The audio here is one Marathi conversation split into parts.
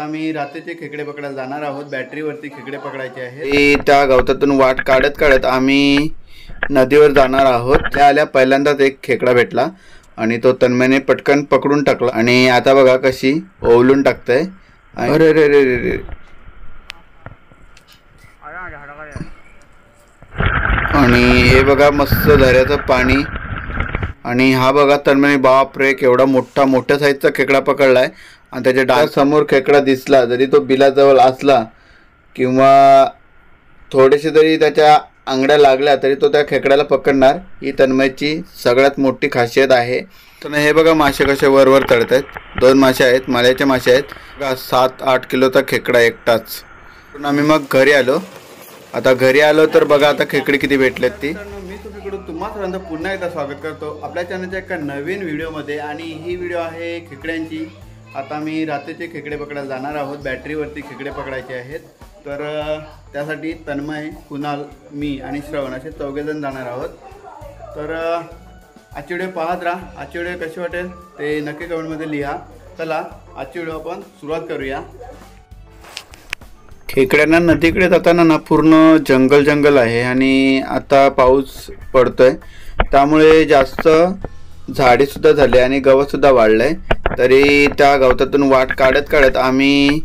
आम्ही रात्रीचे खेकडे पकडायला जाणार आहोत. बॅटरीवरती खेकडे पकडायचे आहे त्या गवतातून वाट काढत काढत आम्ही नदीवर जाणार आहोत. त्या आल्या पहिल्यांदाच एक खेकडा भेटला आणि तो तन्मयने पटकन पकडून टाकला. आणि आता बघा कशी ओवलून टाकतंय. अरे रे रे रे रे आणि हे बघा मस्त झऱ्याचं पाणी. आणि हा बघा तन्मयने बाप रे केवढा मोठा मोठ्या साईजचा खेकडा पकडलाय. आणि त्याच्या डाग समोर खेकडा दिसला जरी तो बिलाजवळ असला किंवा थोडेसे जरी त्याच्या आंगड्या लागल्या तरी तो त्या खेकड्याला पकडणार. ही तन्मयची सगळ्यात मोठी खासियत आहे. तर हे बघा मासे कसे वर वर तळत आहेत दोन मासे आहेत माल्याचे मासे आहेत. बघा सात आठ किलोचा खेकडा एकटाच. पण आम्ही मग घरी आलो. आता घरी आलो तर बघा आता खेकडे किती भेटलेत ती. मी तुम्हीकडून तुम्हा सर्वांचं पुन्हा एकदा स्वागत करतो. आपल्या चॅनलच्या एका नवीन व्हिडिओमध्ये आणि ही व्हिडिओ आहे खेकड्यांची. आता मी रात्रीचे खेकडे पकडायला जाणार आहोत. बॅटरीवरती खेकडे पकडायचे आहेत. तर त्यासाठी तन्मय कुणाल मी आणि श्रवण असे चौघेजण जाणार आहोत. तर अ, आजची व्हिडिओ पाहत राहा. आजची व्हिडिओ कशी वाटेल ते नक्की कमेंटमध्ये लिहा. चला आजची व्हिडिओ आपण सुरुवात करूया. खेकड्यांना नदीकडे जाताना ना पूर्ण जंगल जंगल आहे आणि आता पाऊस पडतोय. त्यामुळे जास्त झाडेसुद्धा झाले आणि गवतसुद्धा वाढलं आहे तरी त्या गवतातून वाट काढत काढत आम्ही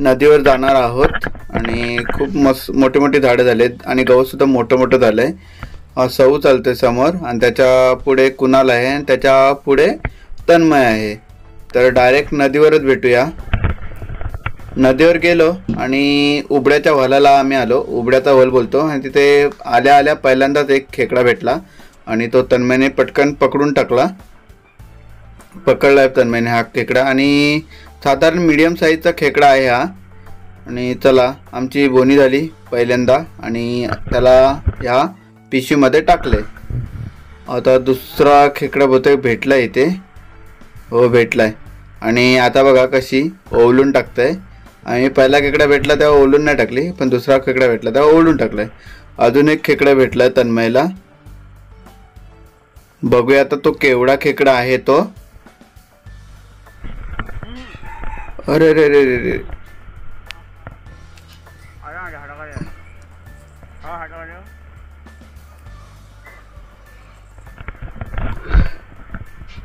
नदीवर जाणार आहोत आणि खूप मस्त मोठे मोठे झाडं झालेत आणि गवतसुद्धा मोठं मोठं झालं आहे सऊ चालतंय समोर आणि त्याच्या पुढे कुणाल आहे आणि त्याच्या पुढे तन्मय आहे. तर डायरेक्ट नदीवरच भेटूया. नदीवर गेलो आणि उबड्याच्या वलाला आम्ही आलो. उबड्याचा वल बोलतो आणि तिथे आल्या आल्या पहिल्यांदाच एक खेकडा भेटला आणि तो तन्मयने पटकन पकडून टाकला. पकडला आहे तन्मयने हा खेकडा. आणि साधारण मीडियम साईजचा खेकडा आहे हा. आणि चला आमची बोनी झाली पहिल्यांदा. आणि त्याला ह्या पिशवीमध्ये टाकले. आता दुसरा खेकडा बहुतेक भेटला इथे. हो भेटलाय. आणि आता बघा कशी ओवलून आहे आणि पहिला खेकडा भेटला तेव्हा ओलून नाही टाकली. पण दुसरा खेकडा भेटला तेव्हा ओलून टाकलाय. अजून एक खेकडा भेटलाय तन्मयला. बघूया आता तो केवढा खेकडा आहे तो. अरे रे रे रे रे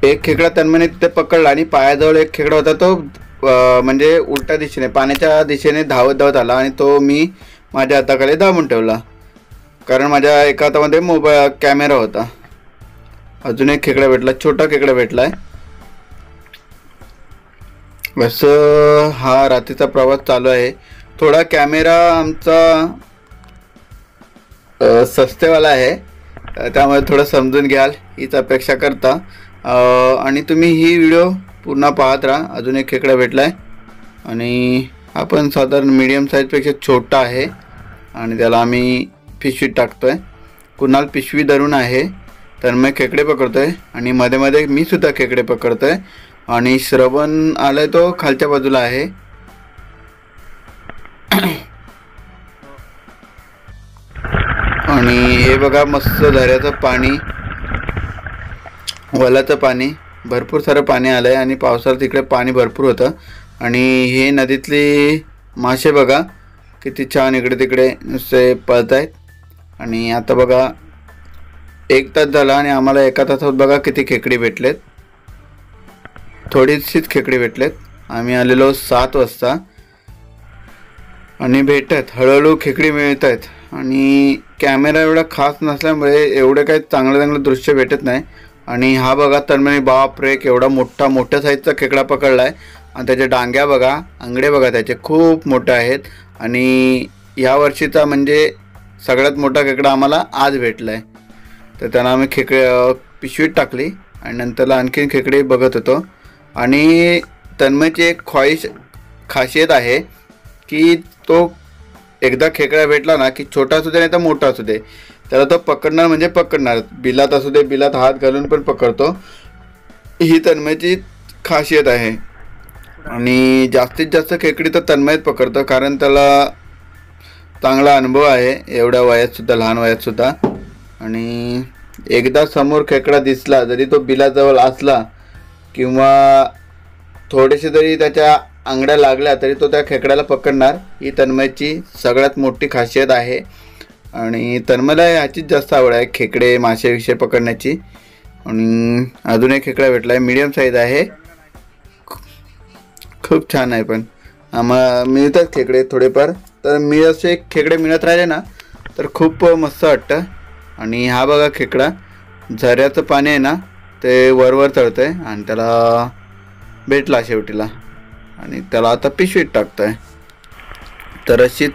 एक खेकडा तन्मयने तिथे पकडला आणि पायाजवळ एक खेकडा होता तो म्हणजे उलट्या दिशेने पाण्याच्या दिशेने धावत धावत आला आणि तो मी माझ्या हाताखाली दाबून ठेवला. कारण माझ्या एका हातामध्ये मोबाईल कॅमेरा होता. अजून एक खेकडा भेटला छोटा खेकडा भेटलाय. बस हा रात्रीचा प्रवास चालू आहे. थोडा कॅमेरा आमचा सस्तेवाला आहे. त्यामुळे थोडं समजून घ्याल हीच अपेक्षा करता. आणि तुम्ही ही व्हिडिओ पूर्ण पाहत राहा. अजून एक खेकडा भेटला आहे आणि आपण साधारण मीडियम साईजपेक्षा छोटा आहे. आणि त्याला आम्ही पिशवीत टाकतो आहे कुणाल पिशवी धरून आहे. तर मी खेकडे पकडतो आहे आणि मध्ये मध्ये मी सुद्धा खेकडे पकडतो आहे आणि श्रवण आलाय तो खालच्या बाजूला आहे. आणि हे बघा मस्त झऱ्याचं पाणी वलाचं पाणी. भरपूर सारं पाणी आलं आहे आणि पावसाळ्यात तिकडे पाणी भरपूर होतं. आणि हे नदीतली मासे बघा किती छान इकडे तिकडे नुसते पळत आहेत आणि आता बघा एक तास झाला आणि आम्हाला एका तासात बघा किती खेकडी भेटलेत. थोडीशीच खेकडी भेटलेत. आम्ही आलेलो सात वाजता. आणि भेटत हळूहळू खेकडी मिळत आहेत आणि कॅमेरा एवढा खास नसल्यामुळे एवढं काही चांगलं चांगलं दृश्य भेटत नाही. आणि हा बघा तन्मय बाप रे एवढा मोठा मोठ्या साईजचा खेकडा पकडला आहे आणि त्याच्या डांग्या बघा अंगडे बघा त्याचे खूप मोठे आहेत. आणि या वर्षीचा म्हणजे सगळ्यात मोठा खेकडा आम्हाला आज भेटला आहे तर त्यांना आम्ही खेकडे पिशवीत टाकली. आणि नंतरला आणखीन खेकडे बघत होतो. आणि तन्मयची एक ख्वाहिश खासियत आहे की तो एकदा खेकडा भेटला ना की छोटा असू दे नाही तर मोठा असू दे. त्याला तो पकडणार म्हणजे पकडणार. बिलात असू दे बिलात हात घालून पण पकडतो. ही तन्मयची खासियत आहे. आणि जास्तीत जास्त खेकडी तर तन्मयच पकडतो कारण त्याला चांगला अनुभव आहे. एवढ्या वयातसुद्धा लहान वयातसुद्धा आणि एकदा समोर खेकडा दिसला जरी तो बिलाजवळ असला किंवा थोडेसे जरी त्याच्या आंगड्या लागल्या तरी तो त्या खेकड्याला पकडणार. ही तन्मयची सगळ्यात मोठी खासियत आहे. आणि तन्मयला ह्याचीच जास्त आवड आहे खेकडे मासे पकडण्याची. आणि अजून एक खेकडा भेटला आहे मीडियम साईज आहे. खूप छान आहे पण. आम्हाला मिळतात खेकडे थोडेफार. तर मी असे खेकडे मिळत राहिले ना तर खूप मस्त वाटतं. आणि हा बघा खेकडा झऱ्याचं पाणी आहे ना ते वरवर चढतं आहे आणि त्याला भेटला शेवटीला. आणि त्याला आता पिशवीत टाकतं आहे तर अशीच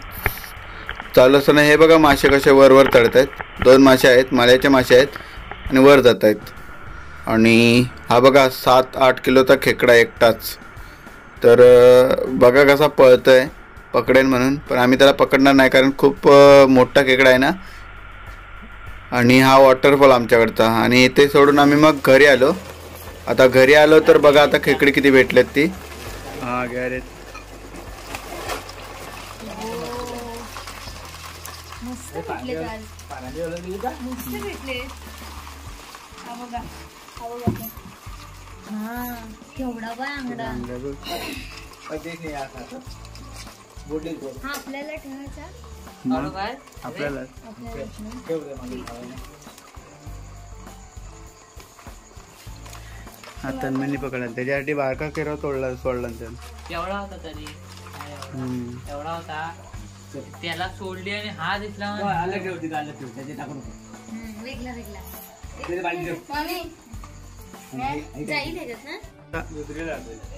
चालू असताना हे बघा मासे कसे वरवर चढत आहेत दोन मासे आहेत माल्याचे मासे आहेत आणि वर जात आहेत आणि हा बघा सात आठ किलोचा खेकडा एकटाच. तर बघा कसा पळतोय पकडेन म्हणून. पण आम्ही त्याला पकडणार नाही कारण खूप मोठा खेकडा आहे ना. आणि हा वॉटरफॉल आमच्याकडचा. आणि इथे सोडून आम्ही मग घरी आलो. आता घरी आलो तर बघा आता खेकडी किती भेटलेत ती. हा गॅरेज हा हा हा हा आपल्याला ठेवायचा? आपल्याला हा तन्मयनी पकडला. त्याच्यासाठी बारका केरा तोडला सोडला त्यानं. एवढा होता तरी. काय एवढा? हम्म. एवढा होता. त्याला सोडली आणि हा दिसला हम्म, वेगळा वेगळा. मम्मी हे जाईल ह्याच्यात ना माझं नसतं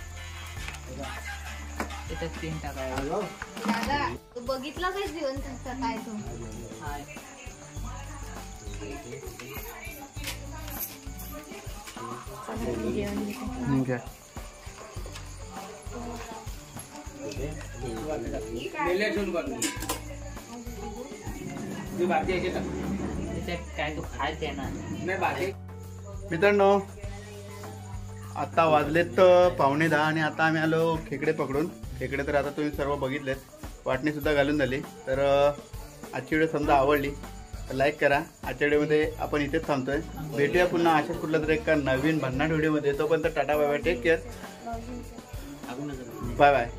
त्याच्यात तीन टाकायला दादा तू बघितला काय जीवन कसा काय तो हाय. जेवण मित्रांनो आता वाजलेत पावणे दहा आणि आता आम्ही आलो खेकडे पकडून. खेकडे तर आता तुम्ही सर्व बघितलेत. वाटणी सुद्धा घालून झाली. तर आजची व्हिडिओ समजा आवडली तर लाईक करा. आजच्या व्हिडिओमध्ये आपण इथेच थांबतोय. भेटूया पुन्हा अशाच कुठल्या तरी एका नवीन भन्नाट व्हिडिओमध्ये. तोपर्यंत ta-ta bye bye take care bye bye